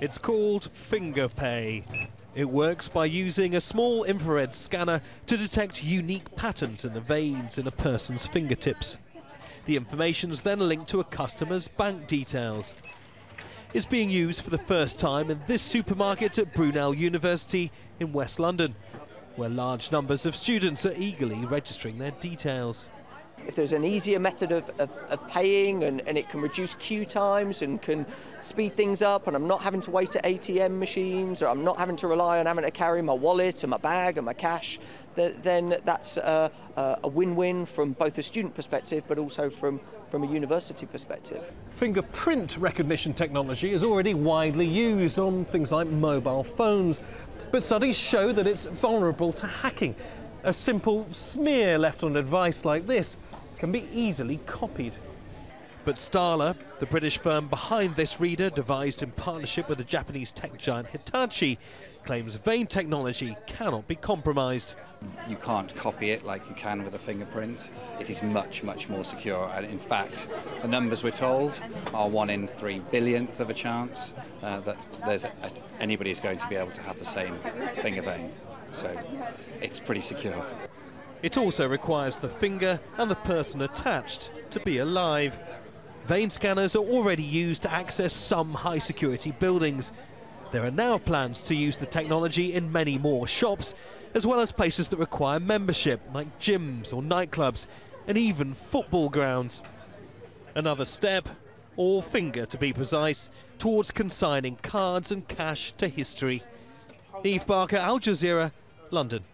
It's called FingoPay. It works by using a small infrared scanner to detect unique patterns in the veins in a person's fingertips. The information is then linked to a customer's bank details. It's being used for the first time in this supermarket at Brunel University in West London, where large numbers of students are eagerly registering their details. If there's an easier method of, of, of paying and, and, it can reduce queue times and can speed things up and I'm not having to wait at ATM machines or I'm not having to rely on having to carry my wallet and my bag and my cash, then that's a, a win-win from both a student perspective but also from, from a university perspective. Fingerprint recognition technology is already widely used on things like mobile phones, but studies show that it's vulnerable to hacking. A simple smear left on a device like this can be easily copied. But Sthaler, the British firm behind this reader, devised in partnership with the Japanese tech giant Hitachi, claims vein technology cannot be compromised. You can't copy it like you can with a fingerprint. It is much, much more secure. And in fact, the numbers we're told are one in three billionth of a chance uh, that there's a, anybody is going to be able to have the same finger vein. So it's pretty secure. It also requires the finger and the person attached to be alive. Vein scanners are already used to access some high security buildings. There are now plans to use the technology in many more shops, as well as places that require membership, like gyms or nightclubs, and even football grounds. Another step, or finger to be precise, towards consigning cards and cash to history. Neave Barker, Al Jazeera, London.